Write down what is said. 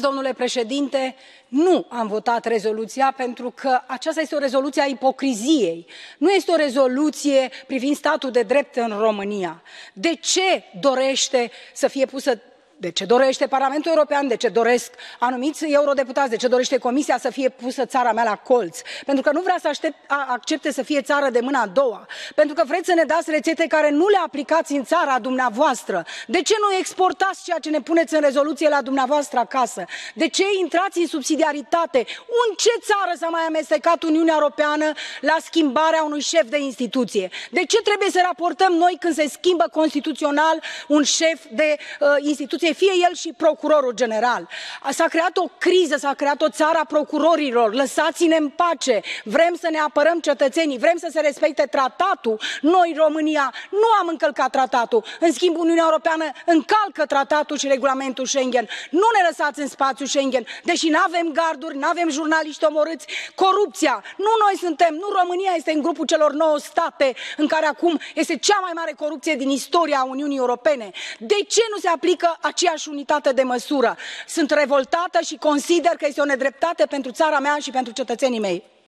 domnule președinte nu am votat rezoluția pentru că aceasta este o rezoluție a ipocriziei nu este o rezoluție privind statul de drept în românia. de ce dorește să fie pusă de ce dorește parlamentul european de ce doresc anumiți eurodeputați de ce dorește comisia să fie pusă țara mea la colț? pentru că nu vrea să accepte să fie țară de mâna a doua pentru că vreți să ne dați rețete care nu le aplicați în țara dumneavoastră. de ce nu exportați ceea ce ne puneți în rezoluție la dumneavoastră acasă? de ce intrați în subsidiaritate? în ce țară s a mai amestecat uniunea europeană la schimbarea unui șef de instituție? de ce trebuie să raportăm noi când se schimbă constituțional un șef de uh, instituție fie el și procurorul general. s a creat o criză s a creat o țară a procurorilor lăsați ne în pace vrem să ne apărăm cetățenii vrem să se respecte tratatul noi românia nu am încălcat tratatul în schimb uniunea europeană încalcă tratatul și regulamentul schengen. nu ne lăsați în spațiul schengen deși nu avem garduri nu avem jurnaliști omorâți corupția nu noi suntem nu românia este în grupul celor nouă state în care acum este cea mai mare corupție din istoria uniunii europene. de ce nu se aplică aceeași unitate de măsură. sunt revoltată și consider că este o nedreptate pentru țara mea și pentru cetățenii mei.